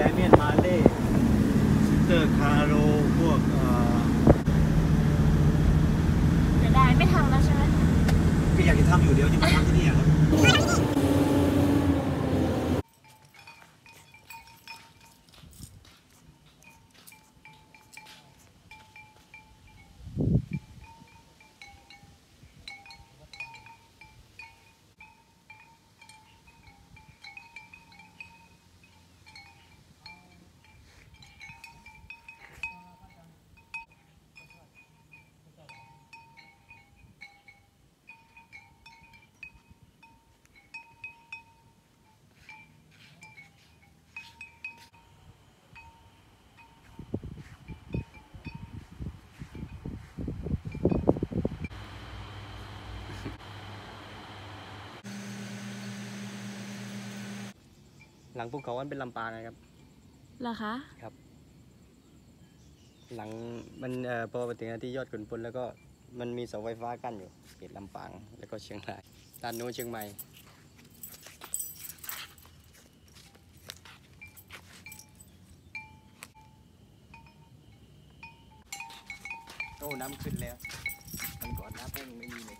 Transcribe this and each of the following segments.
แายเมียนมาเล่ซิสเตอร์คาร์โรพวกจะได้ไม่ทำแล้วใช่ไหมก็อยากจะทำอยู่เดียวจะมาทำที่นี่อะ หลังภูเขามันเป็นลำปางนะครับ เหรอคะหลังมันเอ่อพอไปถึงที่ยอดขุนพลแล้วก็มันมีเสาไฟฟ้ากั้นอยู่เขตลำปางแล้วก็เชียงรายด้านโน้นเชียงใหม่โอ้น้ำขึ้นแล้วมันก่อนน้ำแห้งไม่มีเลย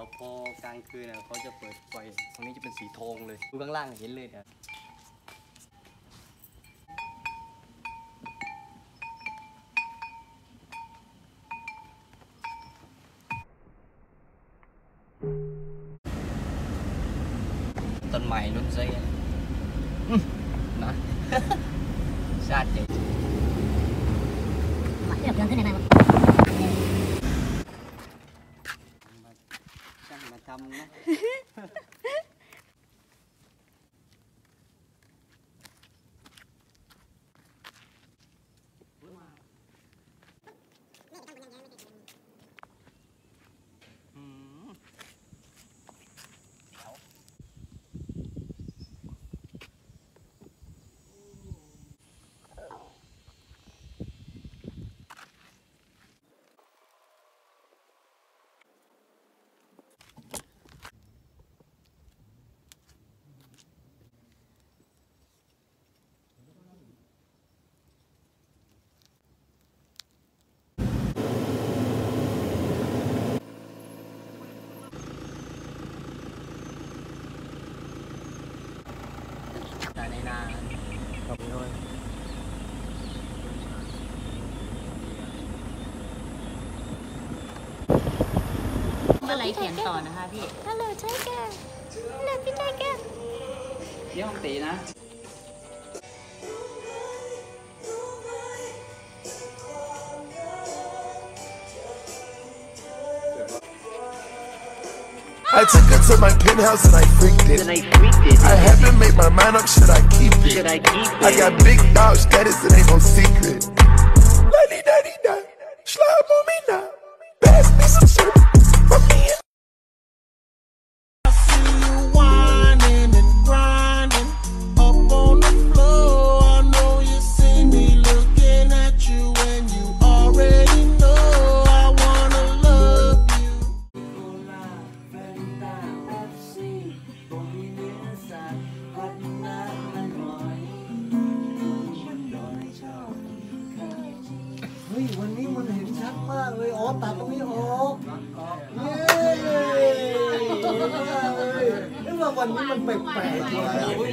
ดี๋ยวพอกลางคืนน่ะเขาจะเปิดไฟตรงนี้จะเป็นสีทองเลยดูข้างล่างเห็นเลยเนี่ยต้นใหม่นุ่นซีอื้อนะชาติใหญ่เลือกเดินขึ้นได้ไหม มา ช่างมาทำนะ แต่ในนาครับด้วยเมื่อไรเขียนต่อนะคะพี่ฮัลโหลใช่แกฮัลโหลพี่ชายแกเยี่ยมตีนะ I took her to my penthouse and I freaked it. I freaked it. I haven't made my mind up, should I keep it? Should I keep it? I got big dog status, it ain't no secret. Lady, daddy, da, slime on me now. Pass me some เฮ้ยวันนี้มันเห็นชัดมากเลยอ๋อตัดตรงนี้ออกเย้นี่ว่าวันนี้มันแปลกๆเลย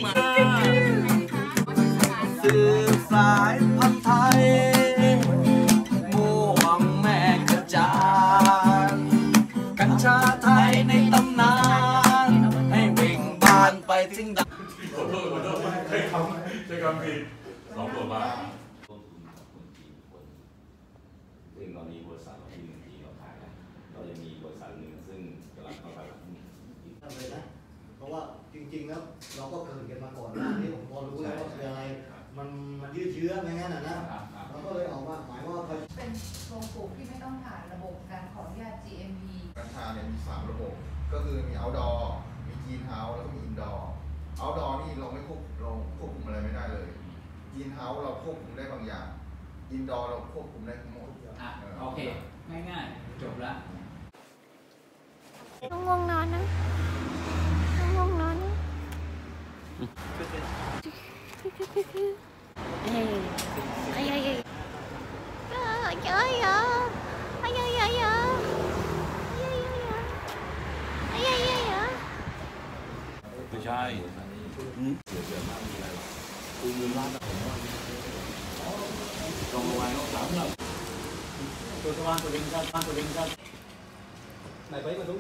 สื่อสายพันธุ์ไทยม่วงแม่กระจานกัญชาไทยในตำนาน ให้เบ่งบานไปถึงดังขอโทษขอโทษใช้คำใช้คำผิดสองตัวบ้าน ต้นทุนกับคนจีนคนซึ่งตอนนี้บ ริษัทเราที่หนึ่งทีเราขายแล้วเราจะมีบริษัทหนึ่งซึ่งกำลังเข้าตลาดหุ้นเลยนะเพราะว่าจริงๆแล้วเราก็เกิดกันมาก่อนหน้านี้ผมพอรู้แล้วว่าคืออะไรมันมันยืดเชื้อไม่งั้นน่ะนะเราก็เลยออกมาหมายว่าพอเป็นโรงปลูกที่ไม่ต้องผ่านระบบการขออนุญาต GMP กัญชาเนี่ยมีสามระบบ ก็คือมี outdoor มี greenhouse แล้วก็มี indoor outdoor นี่เราไม่ควบเราควบคุมอะไรไม่ได้เลย greenhouse เราควบคุมได้บางอย่าง indoor เราควบคุมได้ทั้งหมดอะโอเค ง่ายๆ จบละต้องง่วงนอนนะต้องง่วงนอนนะเฮ้ยไอ้ยัยยัยเอ้ยเอ้ยไอ้ยัยยัยไอ้ยัยยัยไม่ใช่ตัวสว่างตัวเด่นกัน ตัวเด่นกันไหนไปมาดู